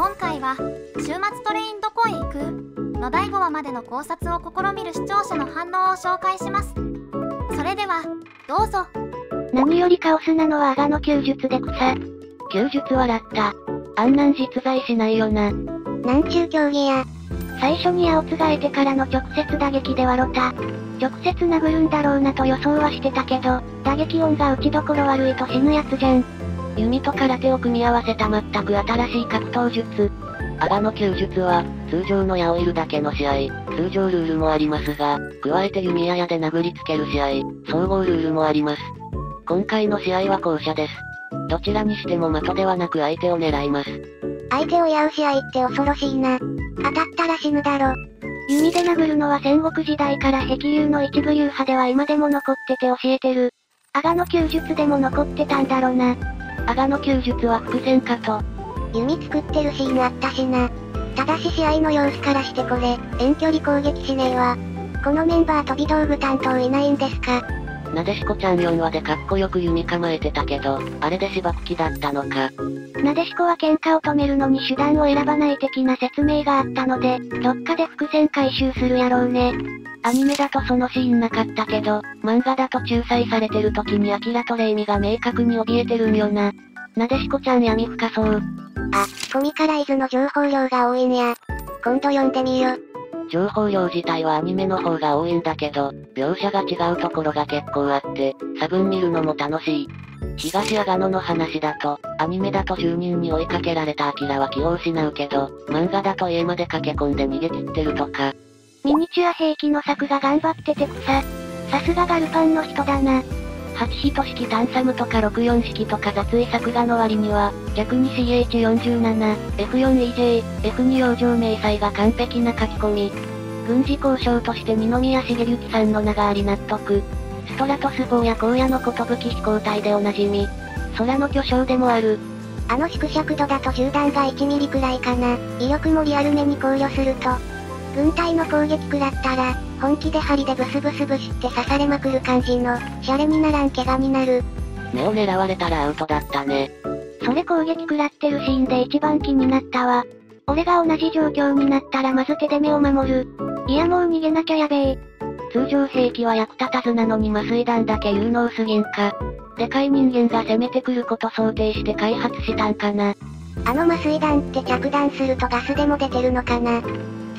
今回は週末トレインどこへ行く？の第5話までの考察を試みる視聴者の反応を紹介しますそれではどうぞ何よりカオスなのはアガの休術で草。休術笑った。あんなん実在しないよな。なんちゅう競技や。最初に青つがえてからの直接打撃で笑った。直接殴るんだろうなと予想はしてたけど、打撃音が打ちどころ悪いと死ぬやつじゃん。弓と空手を組み合わせた全く新しい格闘術。アガの休術は、通常の矢を射るだけの試合、通常ルールもありますが、加えて弓や矢で殴りつける試合、総合ルールもあります。今回の試合は後者です。どちらにしても的ではなく相手を狙います。相手を矢う試合って恐ろしいな。当たったら死ぬだろ。弓で殴るのは戦国時代から壁流の一部流派では今でも残ってて教えてる。アガの休術でも残ってたんだろな。アガの休術は伏線かと。弓作ってるシーンあったしな。ただし試合の様子からしてこれ、遠距離攻撃しねえわ。このメンバー飛び道具担当いないんですか？なでしこちゃん4話でかっこよく弓構えてたけど、あれでしばく気だったのか。なでしこは喧嘩を止めるのに手段を選ばない的な説明があったので、どっかで伏線回収するやろうね。アニメだとそのシーンなかったけど、漫画だと仲裁されてる時にアキラとレイミが明確に怯えてるんよな。なでしこちゃん闇深そう。あ、コミカライズの情報量が多いんや。今度読んでみよ。情報量自体はアニメの方が多いんだけど、描写が違うところが結構あって、差分見るのも楽しい。東阿賀野の話だと、アニメだと住人に追いかけられたアキラは気を失うけど、漫画だと家まで駆け込んで逃げ切ってるとか。ミニチュア兵器の作が頑張ってて草。さすがガルパンの人だな。8ヒト式タンサムとか64式とか雑い作画の割には、逆に CH47、F4EJ、F2 養生明細が完璧な書き込み。軍事交渉として二宮茂之さんの名があり納得。ストラトス砲や荒野の寿飛行隊でおなじみ。空の巨匠でもある。あの縮尺度だと銃弾が1ミリくらいかな。威力もリアルめに考慮すると。軍隊の攻撃食らったら、本気で針でブスブスブシって刺されまくる感じの、シャレにならん怪我になる。目を狙われたらアウトだったね。それ攻撃食らってるシーンで一番気になったわ。俺が同じ状況になったらまず手で目を守る。いやもう逃げなきゃやべえ。通常兵器は役立たずなのに麻酔弾だけ有能すぎんか。でかい人間が攻めてくること想定して開発したんかな。あの麻酔弾って着弾するとガスでも出てるのかな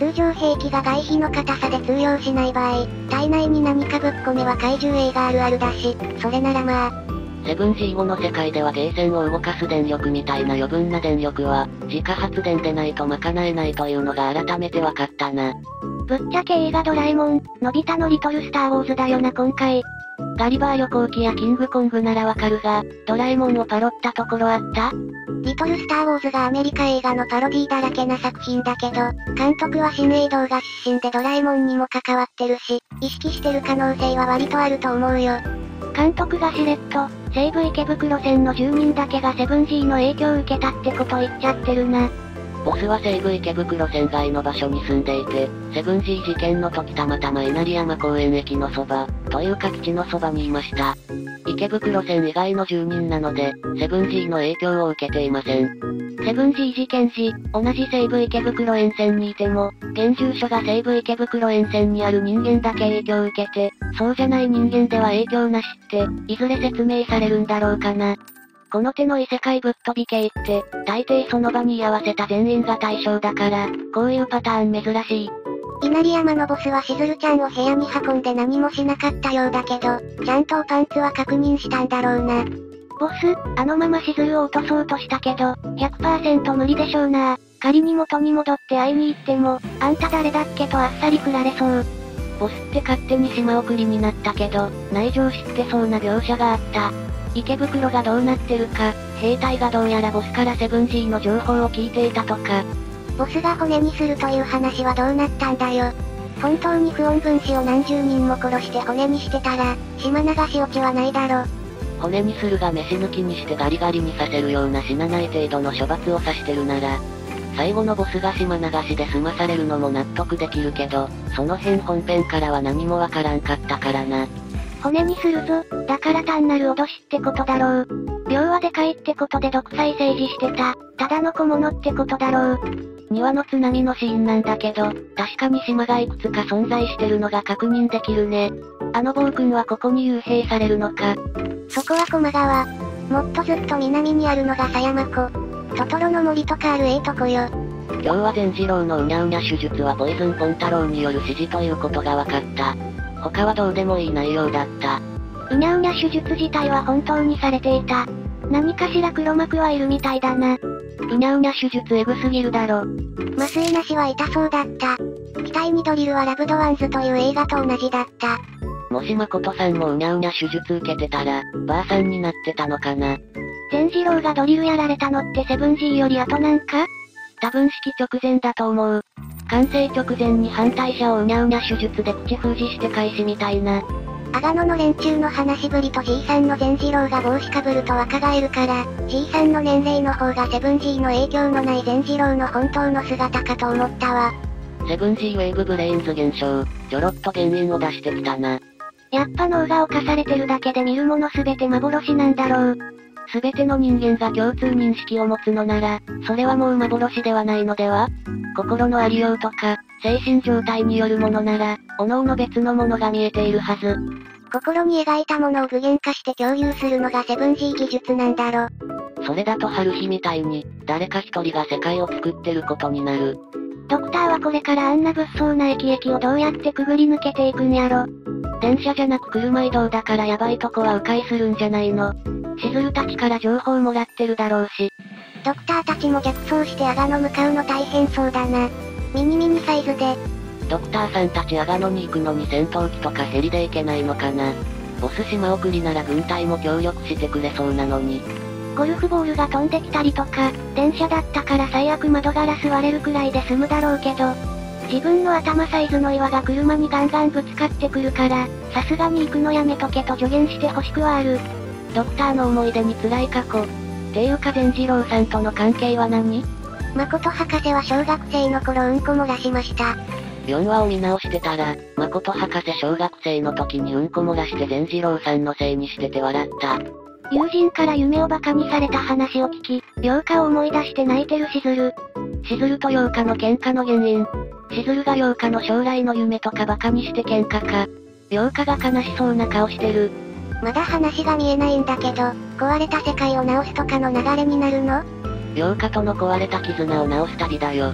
通常兵器が外皮の硬さで通用しない場合、体内に何かぶっ込めは怪獣映画あるあるだし、それならまあ。セブン G5 の世界ではゲーセンを動かす電力みたいな余分な電力は、自家発電でないと賄えないというのが改めて分かったな。ぶっちゃけ映画ドラえもん、のび太のリトルスターウォーズだよな今回。ガリバー旅行記やキングコングならわかるが、ドラえもんをパロったところあった？リトルスターウォーズがアメリカ映画のパロディだらけな作品だけど、監督は新鋭動画出身でドラえもんにも関わってるし、意識してる可能性は割とあると思うよ。監督がしれっと、西武池袋線の住民だけがセブン G の影響を受けたってこと言っちゃってるな。ボスは西武池袋線外の場所に住んでいて、セブン G 事件の時たまたま稲荷山公園駅のそば、というか基地のそばにいました。池袋線以外の住人なので、セブン G の影響を受けていません。セブン G 事件時、同じ西武池袋沿線にいても、現住所が西武池袋沿線にある人間だけ影響を受けて、そうじゃない人間では影響なしって、いずれ説明されるんだろうかな。この手の異世界ぶっ飛び系って、大抵その場に居合わせた全員が対象だから、こういうパターン珍しい。稲荷山のボスはしずるちゃんを部屋に運んで何もしなかったようだけど、ちゃんとパンツは確認したんだろうな。ボス、あのまましずるを落とそうとしたけど、100%無理でしょうな。仮に元に戻って会いに行っても、あんた誰だっけとあっさり振られそう。ボスって勝手に島送りになったけど、内情知ってそうな描写があった。池袋がどうなってるか、兵隊がどうやらボスからセブン G の情報を聞いていたとか。ボスが骨にするという話はどうなったんだよ。本当に不穏分子を何十人も殺して骨にしてたら、島流し落ちはないだろ。骨にするが飯抜きにしてガリガリにさせるような死なない程度の処罰を指してるなら、最後のボスが島流しで済まされるのも納得できるけど、その辺本編からは何もわからんかったからな。骨にするぞ、だから単なる脅しってことだろう。要はでかいってことで独裁政治してた。ただの小物ってことだろう。庭の津波のシーンなんだけど、確かに島がいくつか存在してるのが確認できるね。あの暴君はここに幽閉されるのか。そこは駒川。もっとずっと南にあるのが狭山湖。トトロの森とかあるええとこよ。今日は善次郎のうにゃうにゃ手術はポイズンポン太郎による指示ということが分かった。他はどうでもいい内容だった。うにゃうにゃ手術自体は本当にされていた。何かしら黒幕はいるみたいだな。うにゃうにゃ手術エグすぎるだろ。麻酔なしは痛そうだった。期待にドリルはラブドワンズという映画と同じだった。もし誠さんもうにゃうにゃ手術受けてたら、ばあさんになってたのかな。善次郎がドリルやられたのってセブン G より後なんか？多分式直前だと思う。完成直前に反対者をうにゃうにゃ手術で口封じして開始みたいな。阿賀野の連中の話しぶりと G さんの善次郎が帽子かぶると若返るから、G さんの年齢の方がセブン G の影響のない善次郎の本当の姿かと思ったわ。セブン G ウェーブブレインズ現象、ちょろっと原因を出してきたな。やっぱ脳が犯されてるだけで見るものすべて幻なんだろう。すべての人間が共通認識を持つのなら、それはもう幻ではないのでは？心のありようとか、精神状態によるものなら、各々別のものが見えているはず。心に描いたものを具現化して共有するのがセブン G 技術なんだろ。それだと春日みたいに、誰か一人が世界を作ってることになる。ドクターはこれからあんな物騒な駅駅をどうやってくぐり抜けていくんやろ。電車じゃなく車移動だからヤバいとこは迂回するんじゃないの。しずるたちから情報もらってるだろうし。ドクターたちも逆走してアガノ向かうの大変そうだな。ミニミニサイズで。ドクターさんたちアガノに行くのに戦闘機とかヘリで行けないのかな。ボス島送りなら軍隊も協力してくれそうなのに。ゴルフボールが飛んできたりとか、電車だったから最悪窓ガラス割れるくらいで済むだろうけど、自分の頭サイズの岩が車にガンガンぶつかってくるから、さすがに行くのやめとけと助言してほしくはある。ドクターの思い出に辛い過去。ていうか善次郎さんとの関係は何？誠博士は小学生の頃うんこ漏らしました。4話を見直してたら、誠博士小学生の時にうんこ漏らして善次郎さんのせいにしてて笑った。友人から夢を馬鹿にされた話を聞き、陽花を思い出して泣いてるしずる。しずると陽花の喧嘩の原因。しずるが陽花の将来の夢とか馬鹿にして喧嘩か。陽花が悲しそうな顔してる。まだ話が見えないんだけど、壊れた世界を直すとかの流れになるの？陽花との壊れた絆を直す旅だよ。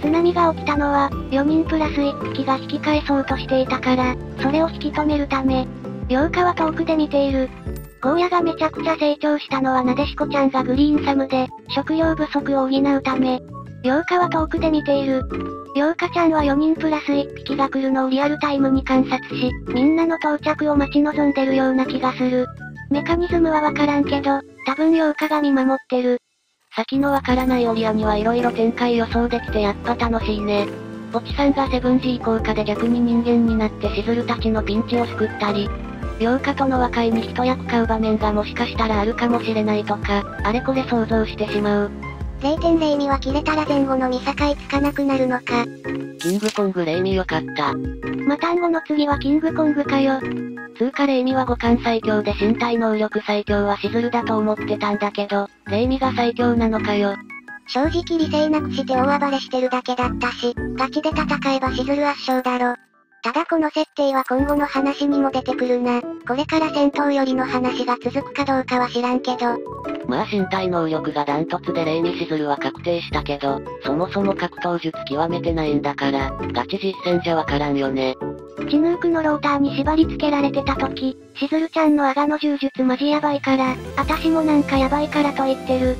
津波が起きたのは、4人プラス1匹が引き返そうとしていたから、それを引き止めるため、陽花は遠くで見ている。ゴーヤがめちゃくちゃ成長したのはなでしこちゃんがグリーンサムで、食料不足を補うため、陽花は遠くで見ている。陽花ちゃんは4人プラス1匹が来るのをリアルタイムに観察し、みんなの到着を待ち望んでるような気がする。メカニズムはわからんけど、多分陽花が見守ってる。先のわからないオリアには色々展開予想できてやっぱ楽しいね。ポチさんがセブン G 効果で逆に人間になってしずるたちのピンチを救ったり、陽花との和解に一役買う場面がもしかしたらあるかもしれないとか、あれこれ想像してしまう。0.0味は切れたら前後の見境つかなくなるのか。キングコングレイミよかった。ま単語の次はキングコングかよ。通過レイミは五感最強で身体能力最強はシズルだと思ってたんだけど、レイミが最強なのかよ。正直理性なくして大暴れしてるだけだったし、ガチで戦えばシズル圧勝だろ。ただこの設定は今後の話にも出てくるな。これから戦闘よりの話が続くかどうかは知らんけど。まあ身体能力がダントツでレイミシズルは確定したけど、そもそも格闘術極めてないんだから、ガチ実戦じゃわからんよね。チヌークのローターに縛り付けられてた時、しずるちゃんのアガの柔術マジヤバいから、あたしもなんかヤバいからと言ってる。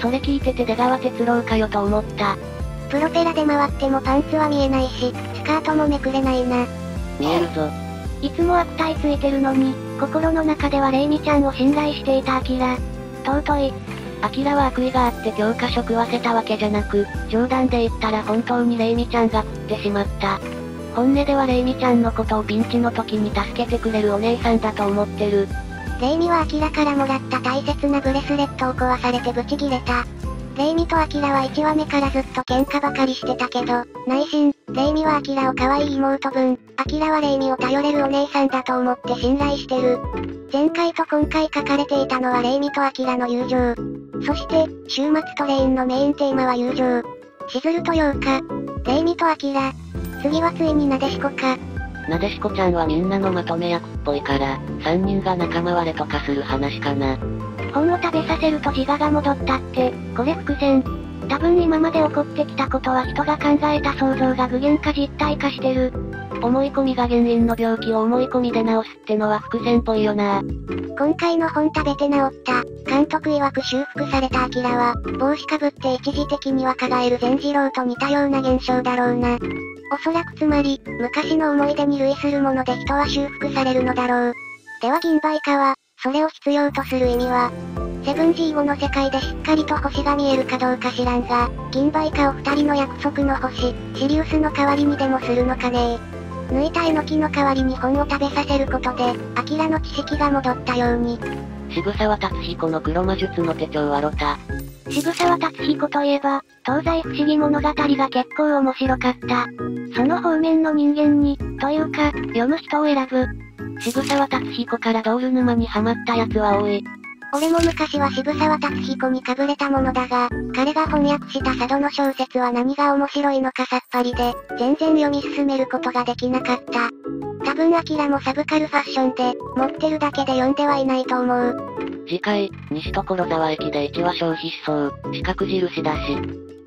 それ聞いてて出川哲郎かよと思った。プロペラで回ってもパンツは見えないし、スカートもめくれないな。見えるぞ。いつも悪態ついてるのに、心の中ではレイミちゃんを信頼していたアキラ。尊い。アキラは悪意があって教科書食わせたわけじゃなく、冗談で言ったら本当にレイミちゃんが食ってしまった。本音ではレイミちゃんのことをピンチの時に助けてくれるお姉さんだと思ってる。レイミはアキラからもらった大切なブレスレットを壊されてブチギレた。レイミとアキラは1話目からずっと喧嘩ばかりしてたけど、内心、レイミはアキラを可愛い妹分、アキラはレイミを頼れるお姉さんだと思って信頼してる。前回と今回書かれていたのはレイミとアキラの友情。そして、週末トレインのメインテーマは友情。しずるとようか。レイミとアキラ。次はついになでしこか。なでしこちゃんはみんなのまとめ役っぽいから、3人が仲間割れとかする話かな。本を食べさせると自我が戻ったって、これ伏線。多分今まで起こってきたことは人が考えた想像が具現化実体化してる。思い込みが原因の病気を思い込みで治すってのは伏線っぽいよな。今回の本食べて治った、監督曰く修復されたアキラは、帽子かぶって一時的に若返る善次郎と似たような現象だろうな。おそらくつまり、昔の思い出に類するもので人は修復されるのだろう。では銀梅化は、それを必要とする意味は、セブン G5 の世界でしっかりと星が見えるかどうか知らんが、銀梅化を二人の約束の星、シリウスの代わりにでもするのかね抜いたえのきの代わりに本を食べさせることで、アキラの知識が戻ったように。渋沢達彦の黒魔術の手帳はロタ。渋沢達彦といえば、東西不思議物語が結構面白かった。その方面の人間に、というか、読む人を選ぶ。渋沢達彦からドール沼にハマった奴は多い。俺も昔は渋沢達彦にかぶれたものだが、彼が翻訳した佐渡の小説は何が面白いのかさっぱりで、全然読み進めることができなかった。多分アキラもサブカルファッションで、持ってるだけで読んではいないと思う。次回、西所沢駅で1話消費しそう、四角印だし。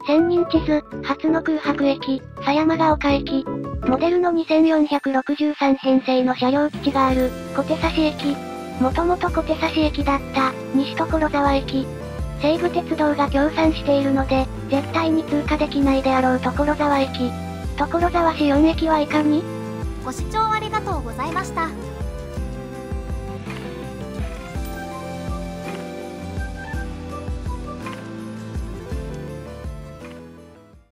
千人地図、初の空白駅、狭山ヶ丘駅。モデルの2463編成の車両基地がある、小手指駅。もともと小手指駅だった、西所沢駅。西武鉄道が協賛しているので、絶対に通過できないであろう所沢駅。所沢市4駅はいかにご視聴ありがとうございました。